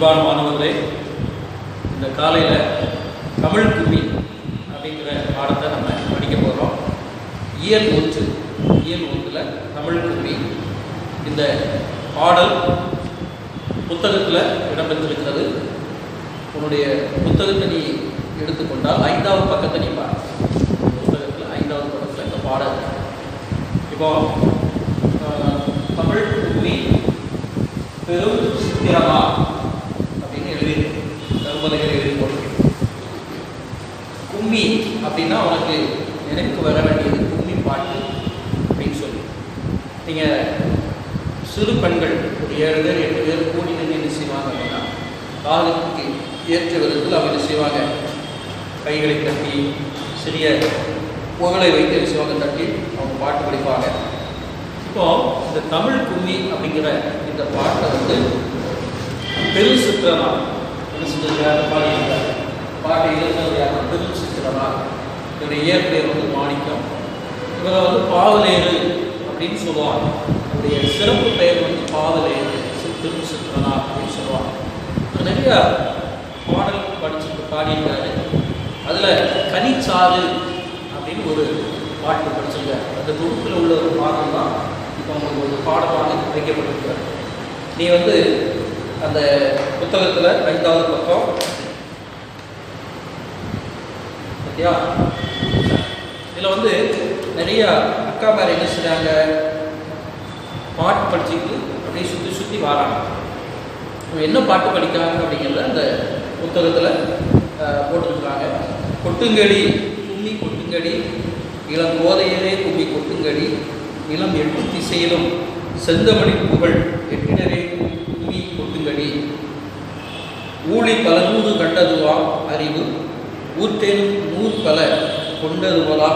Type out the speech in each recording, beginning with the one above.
அன்பான மாணவர்களே இந்த காலையில் தமிழ் கும்மி அப்படிங்கிற பாடத்தை நம்ம படிக்க போகிறோம் இயல் ஒன்று இயல் ஒன்றில் தமிழ் கும்மி இந்த பாடல் புத்தகத்தில் இடம்பெற்றிருக்கிறது. உன்னுடைய புத்தகத்தை நீ எடுத்துக்கொண்டால் ஐந்தாவது பக்கத்தை நீ பாரு. புத்தகத்தில் ஐந்தாவது பக்கத்தில் இந்த பாடல் இப்போ தமிழ் கும்மி பெரும் சித்திரமா அப்படின்னு எழுதி கரும்பலைகள் எழுதி போட்டிருக்கு கும்மி அப்படின்னா உனக்கு நினைவுக்கு வர வேண்டியது கும்மி பாட்டு அப்படின்னு சொல்லி. நீங்கள் சிறு பெண்கள் ஒரு ஏழு பேர் எட்டு பேர் கூடி நின்று என்ன செய்வாங்க அப்படின்னா காலத்துக்கு ஏற்ற விதத்தில் அவங்க என்ன செய்வாங்க? கைகளை தட்டி சிறிய புகழை வைத்து என்ன செய்வாங்க? தட்டி அவங்க பாட்டு படிப்பாங்க. இப்போ இந்த தமிழ் கும்மி அப்படிங்கிற இந்த பாட்டை வந்து பெரு சித்திரமா என்ன சொல்றாரு பாடி பாட்டை எழுதினவர் யாரும் பெரு சித்திரமா இவருடைய இயற்பெயர் வந்து மாணிக்கம். இவரை வந்து பாவலேறு அப்படின்னு சொல்லுவாங்க. இவருடைய சிறப்பு பெயர் வந்து பாவலேறு சி- பெரும் சித்திரனா அப்படின்னு சொல்லுவாங்க. நிறைய பாடல் படிச்சு பாடியிருக்காரு அதில் கனிச்சாறு அப்படின்னு ஒரு பாட்டு படிச்சிருக்காரு. அந்த தொகுப்பில் உள்ள ஒரு பாடல் தான் இப்போ உங்களுக்கு ஒரு பாடமாக வைக்கப்பட்டிருக்காரு. நீ வந்து அந்த புத்தகத்தில் ஐந்தாவது பக்கம் பார்த்தியா இதில் வந்து நிறைய அக்கா மாதிரி என்ன செய்கிறாங்க பாட்டு படிச்சுட்டு அப்படியே சுற்றி சுற்றி வராங்க. என்ன பாட்டு படிக்கிறாங்க அப்படிங்கிறத அந்த புத்தகத்தில் போட்டிருக்கிறாங்க. கொட்டுங்கடி கும்மி கொட்டுங்கடி இளம் கோதையரே கும்மி கொட்டுங்கடி இளம் எட்டு திசையிலும் செந்தமணி புகழ் எட்டினரே கும்மி கொட்டுங்கடி. ஊழி பலநூறு கண்டதுவா அறிவு? ஊற்றேனும் நூறு பல கொண்டதுவலா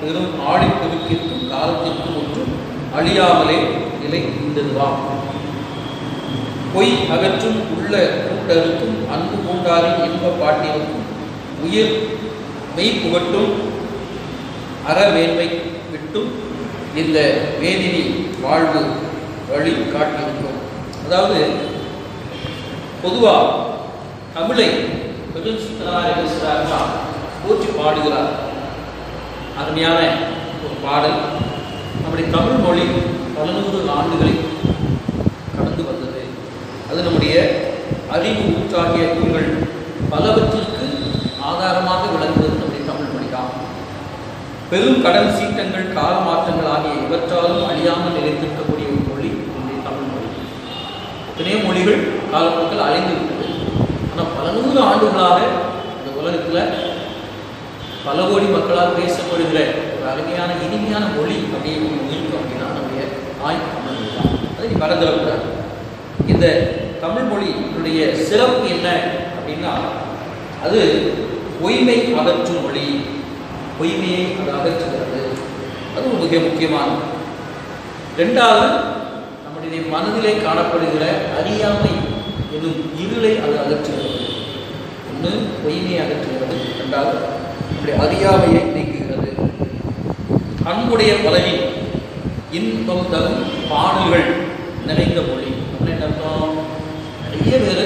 பெரும் ஆடி புதுக்கிற்கும் காலத்திற்கும் ஒன்றும் அழியாமலே நிலை நின்றதுவாம். பொய் அகற்றும் உள்ள கூட்டருக்கும் அன்பு பூண்டாரின் இன்ப பாட்டிற்கும் உயிர் மெய் புகட்டும் அறமேன்மை விட்டும் இந்த வேதினி வாழ்வு வழி காட்டியிருக்கும். அதாவது பொதுவாக தமிழை போற்றி பாடுகிறார். அருமையான ஒரு பாடல். நம்முடைய தமிழ் மொழி பல நூறு ஆண்டுகளை கடந்து வந்தது. அது நம்முடைய அறிவு ஊற்றாகிய நூல்கள் பலவற்றிற்கு ஆதாரமாக விளங்குவது நம்முடைய தமிழ் மொழிதான். பெரும் கடல் சீட்டங்கள் கால மாற்றங்கள் ஆகிய இவற்றாலும் அழியாமல் நிலைத்திருக்கக்கூடிய ஒரு மொழி நம்முடைய தமிழ் மொழி. எத்தனையோ மொழிகள் காலப்போக்கில் அழிந்து விட்டது. ஆனால் நூறு ஆண்டுகளாக இந்த உலகத்தில் பல கோடி மக்களால் பேசப்படுகிற ஒரு அருமையான இனிமையான மொழி அப்படின்னு இருக்கும் அப்படின்னா நம்முடைய தாய் தமிழ் தான். அதை நீ மறந்துடக்கூடாது. இந்த தமிழ் மொழியினுடைய சிறப்பு என்ன அப்படின்னா அது பொய்மை அகற்றும் மொழி. பொய்மையை அது அகற்றுகிறது. அது ஒரு மிக முக்கியமானது. ரெண்டாவது நம்முடைய மனதிலே காணப்படுகிற அறியாமை என்னும் இருளை அது அகற்றுகிறது. ஒன்று பொய்மையை அகற்றுகிறது ரெண்டாவது நம்முடைய அறியாமையை நீக்குகிறது. அன்புடைய பலனின் இன்பம் தரும் பாடல்கள் நிறைந்த மொழி. அப்படின்னு அர்த்தம்? நிறைய பேர்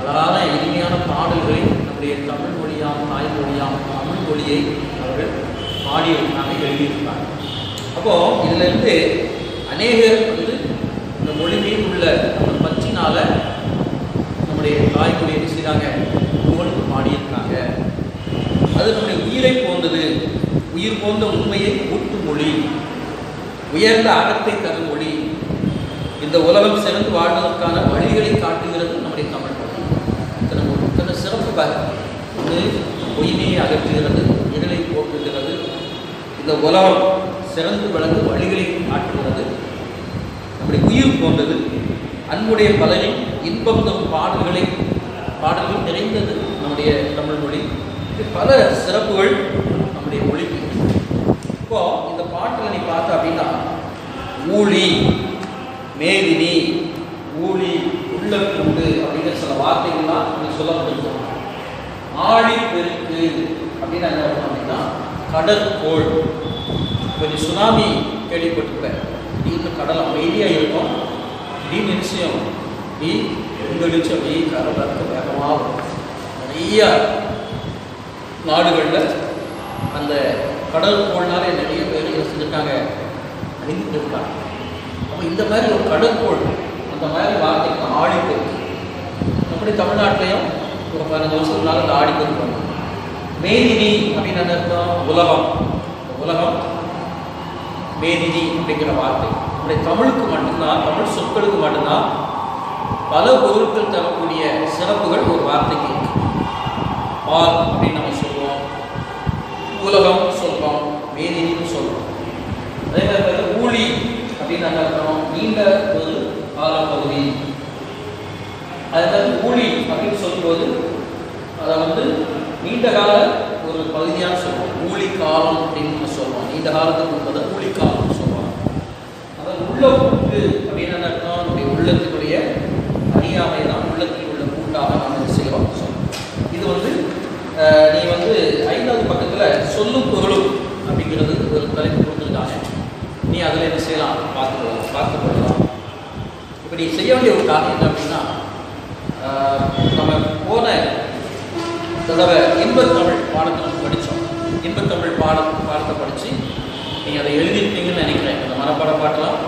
அழகான எளிமையான பாடல்களை நம்முடைய தமிழ் மொழியாம் தாய்மொழியாம் தமிழ் மொழியை அவர்கள் பாடியிருக்காங்க எழுதியிருக்காங்க அப்போ இதுல இருந்து அநேகர் வந்து இந்த மொழி மீது உள்ள நம்ம பற்றினால நம்முடைய தாய்மொழி என்ன செய்றாங்க புகழ்ந்து பாடியிருக்காங்க அது நம்முடைய உயிரை போன்றது. உயிர் போன்ற உண்மையை ஊட்டும் மொழி. உயர்ந்த அகத்தை தரும் மொழி. இந்த உலகம் சிறந்து வாழ்வதற்கான வழிகளை காட்டுகிறது நம்முடைய தமிழ் மொழி. இத்தனை இத்தனை சிறப்பு ஒன்று பொய்மையை அகற்றுகிறது இருளை போக்குகிறது இந்த உலகம் சிறந்து விளங்கும் வழிகளை காட்டுகிறது. நம்முடைய உயிர் போன்றது அன்புடைய பலனில் இன்பம் தரும் பாடல்களை பாடல்கள் நிறைந்தது நம்முடைய தமிழ் மொழி. இது பல சிறப்புகள் நம்முடைய மொழிக்கு. இப்போ இந்த பாட்டில் நீ பார்த்த அப்படின்னா ஊழி மேதினி ஊழி உள்ளக்கூண்டு அப்படிங்கிற சில வார்த்தைகள்லாம் நீ சொல்லப்பட்டிருக்கோம். ஆழி பெருக்கு அப்படின்னு என்ன அப்படின்னா கடற்கோள். இப்போ நீ சுனாமி கேள்விப்பட்டிருப்ப. திடீர்னு கடல் அமைதியாக இருக்கும் நீ நிச்சயம். நீ எங்கடிச்சு அப்படியே கடல் வேகமாக நிறையா நிறைய நாடுகளில் அந்த கடல் கோள்னாலே நிறைய பேர் யோசிச்சுட்டாங்க செஞ்சுருக்காங்க அழிந்துட்டு இருக்காங்க அப்போ இந்த மாதிரி ஒரு கடற்கோள் அந்த மாதிரி வார்த்தைக்கு ஆடிப்போகுது அப்படி தமிழ்நாட்டிலையும் ஒரு பதினஞ்சு வருஷத்துனால அந்த ஆடிப்போது பண்ணோம் மேதினி அப்படின்னு என்ன அர்த்தம்? உலகம். உலகம் மேதினி அப்படிங்கிற வார்த்தை. நம்முடைய தமிழுக்கு மட்டும்தான் தமிழ் சொற்களுக்கு மட்டும்தான் பல பொருட்கள் தரக்கூடிய சிறப்புகள் ஒரு வார்த்தைக்கு இருக்கு. பால் அப்படின்னு உலகம் சொல்றோம் மேதினின்னு சொல்றோம். அதே மாதிரி ஊழி அப்படின்னு நாங்கள் இருக்கிறோம் நீண்ட ஒரு காலப்பகுதி. அதே மாதிரி ஊழி அப்படின்னு சொல்லும்போது அதை வந்து நீண்ட கால ஒரு பகுதியாக சொல்லுவோம் ஊழி காலம் அப்படின்னு சொல்லுவோம் நீண்ட காலத்துக்கு முன்பதை ஊழி காலம்னு சொல்லுவாங்க அதாவது உள்ள கூட்டு அப்படின்னு என்ன அர்த்தம்? நம்முடைய உள்ளத்தினுடைய அறியாமை தான் உள்ளத்தில் உள்ள கூட்டாக நாம் செய்வோம் செய்கிறோம் இது வந்து நீ வந்து சொல்லும் புகழும் அப்படிங்கிறது ஒரு தலைப்பு கொடுத்துருக்காங்க. நீ அதில் என்ன செய்யலாம்? பார்த்துக்கலாம். பார்த்துக்கொள்ளலாம் இப்போ நீ செய்ய வேண்டிய ஒரு காரணம் என்ன அப்படின்னா நம்ம போன தடவை இன்பத்தமிழ் பாடத்தை நம்ம படித்தோம் இன்பத்தமிழ் பாடம் பாடத்தை படித்து நீங்கள் அதை எழுதியிருப்பீங்கன்னு நினைக்கிறேன். அந்த மனப்பாட பாட்டெல்லாம்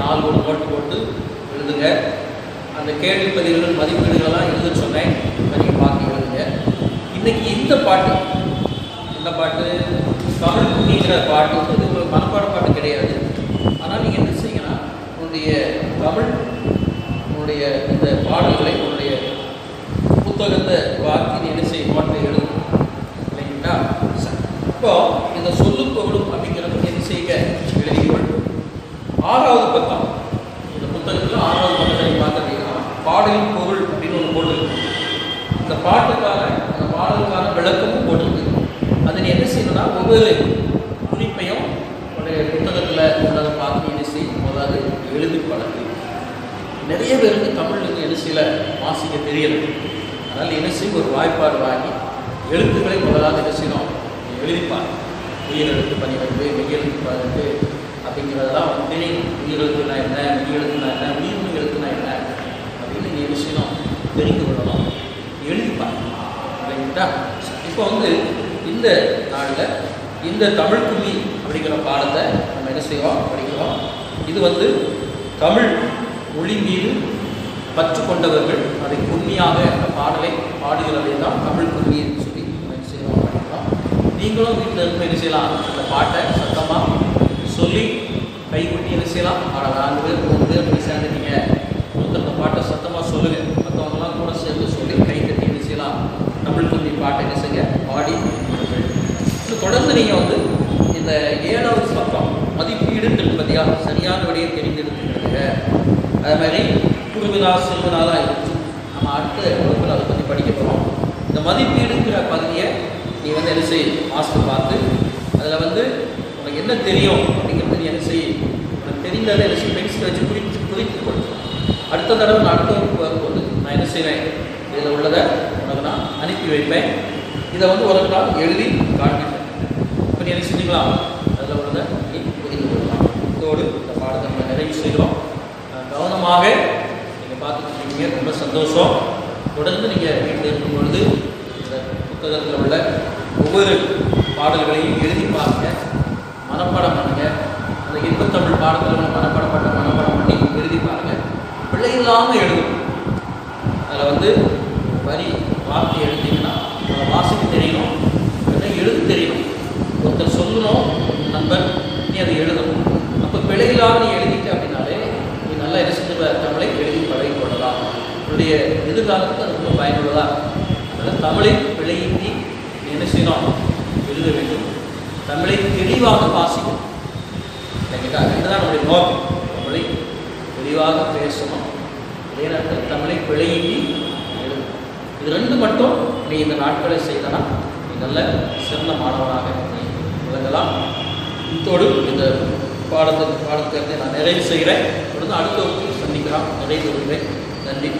நாலு ஒரு போட்டு போட்டு எழுதுங்க. அந்த கேள்வி பதிவுகள் மதிப்பீடுகளெல்லாம் எழுத சொன்னேன். நீங்கள் பார்த்து எழுதுங்க. இன்றைக்கி இந்த பாட்டு இந்த பாட்டு தமிழ் குடிங்கிற பாட்டு இது ஒரு மனப்பாட பாட்டு கிடையாது. ஆனால் நீங்கள் என்ன செய்யுங்கன்னா உன்னுடைய தமிழ் உன்னுடைய இந்த பாடல்களை உன்னுடைய புத்தகத்தை பார்த்து நீ என்ன செய்ய பாட்டை எழுதும் இல்லைங்களா? இப்போ இந்த சொல்லும் பொருளும் அப்படிங்கிறத என்ன செய்ய எழுதிக்கொள் ஆறாவது பக்கம். இந்த புத்தகத்தில் ஆறாவது பக்கத்தை பார்த்துட்டீங்கன்னா பாடலின் பொருள் அப்படின்னு ஒரு பொருள் இந்த பாட்டுக்கான அந்த பாடலுக்கான விளக்கமும் போட்டிருக்கு அதை நீ என்ன செய்யணும்னா ஒவ்வொரு குறிப்பையும் உடைய புத்தகத்தில் உள்ளதை பார்த்து என்ன செய்யும் அதாவது எழுதி பழகு நிறைய பேருக்கு தமிழ் வந்து என்ன செய்யல? வாசிக்க தெரியல. அதனால் என்ன செய்யும்? ஒரு வாய்ப்பாடு வாங்கி எழுத்துக்களை முதலாவது என்ன செய்யணும்? எழுதிப்பார் உயிரெழுத்து பணிவெடுப்பு மெய்யெழுத்து பதினெட்டு அப்படிங்கிறதெல்லாம் வந்து தெரியும் உயிரெழுத்துனா என்ன மெய்யெழுத்துனா என்ன உயிர்மொழி எழுத்துனா என்ன அப்படின்னு நீங்கள் என்ன செய்யணும்? தெரிந்து கொள்ளணும். எழுதிப்பார் இல்லைங்களா இப்போ வந்து இந்த நாளில் இந்த தமிழ் கும்மி அப்படிங்கிற பாடத்தை நம்ம என்ன செய்வோம்? படிக்கிறோம். இது வந்து தமிழ் மொழி மீது பற்று கொண்டவர்கள் அதை உண்மையாக அந்த பாடலை பாடுகிறதை தான் தமிழ் கும்மின்னு சொல்லி நம்ம என்ன செய்வோம் படிக்கிறோம். நீங்களும் வீட்டில் இருந்து என்ன செய்யலாம்? அந்த பாட்டை சத்தமாக சொல்லி கைகொட்டி என்ன செய்யலாம்? பாடலாம் நாலு பேர் மூணு பேர் போய் சேர்ந்துட்டீங்க ஒருத்தர் அந்த பாட்டை சத்தமாக சொல்லுங்க மற்றவங்கலாம் கூட சேர்ந்து சொல்லி கை தட்டி என்ன செய்யலாம் தமிழ் கும்மி பாட்டை என்ன செய்ய பாடி கொடுங்கள். இன்னும் தொடர்ந்து நீங்கள் வந்து இந்த ஏழாவது பக்கம் மதிப்பீடு திருப்பதியா சரியான விடையை தெரிந்தெடுத்துக்கிறதுங்க அதே மாதிரி குருவினா செல்வனாலாம் இருந்துச்சு நம்ம அடுத்த வகுப்பில் அதை பற்றி படிக்க போகிறோம் இந்த மதிப்பீடுங்கிற பகுதியை நீ வந்து என்ன செய்? மாஸ்டர் பார்த்து அதில் வந்து உனக்கு என்ன தெரியும் அப்படிங்கிறது நீ என்ன செய்? உனக்கு தெரிந்ததை என்ன செய் பென்சில் வச்சு குறித்து குறித்து கொடுக்கும் அடுத்த தடவை நான் அடுத்த வகுப்பு வரும்போது நான் என்ன செய்வேன்? இதில் உள்ளதை உனக்கு நான் அனுப்பி வைப்பேன். இதை வந்து ஒரு நாள் எழுதி காண்பிப்பேன். இப்போ நீ என்ன செஞ்சுக்கலாம் அதில் உள்ளதை நீ புரிந்து கொள்ளலாம் இதோடு இந்த பாடத்தை நம்ம நிறைவு செய்கிறோம் அஹ் கவனமாக நீங்கள் பார்த்துட்டு இருக்கீங்க ரொம்ப சந்தோஷம். தொடர்ந்து நீங்கள் வீட்டில் இருக்கும் பொழுது இந்த புத்தகத்தில் உள்ள ஒவ்வொரு பாடல்களையும் எழுதி பாருங்க. மனப்பாடம் பண்ணுங்க. அந்த இன்பத்தமிழ் பாடத்தில் உள்ள மனப்பாடம் பண்ண மனப்பாடம் பண்ணி எழுதி பாருங்க. பிள்ளை இல்லாமல் எழுதணும் அதில் வந்து வரி வார்த்தை எழுதிங்கன்னா அதை வாசிக்க தெரியணும். இல்லை எழுத தெரியணும். ஒருத்தர் சொல்லணும் நண்பர் நீ அதை எழுதணும். அப்போ பிழையில்லாம நீ எழுதிட்ட அப்படின்னாலே நீ நல்லா என்ன செஞ்ச தமிழை எழுதி பழகி கொள்ளலாம் நம்முடைய எதிர்காலத்துக்கு அது ரொம்ப பயனுள்ளதா? அதனால் தமிழை பிழையின்றி என்ன செய்யணும்? எழுத வேண்டும். தமிழை தெளிவாக வாசிக்கணும். இல்லைங்களா இதுதான் நம்முடைய நோக்கம். தமிழை தெளிவாக பேசணும். அதே நேரத்தில் தமிழை பிழையின்றி எழுதணும். இது ரெண்டு மட்டும் நீ இந்த நாட்களை செய்தனா? நீ நல்ல சிறந்த மாணவனாக நீ விளங்கலாம். இத்தோடு இந்த பாடத்தை பாடத்தை நான் நிறைவு செய்கிறேன். தொடர்ந்து அடுத்த வகுப்பில் சந்திக்கலாம். நிறைவு வருகிறேன் நன்றி.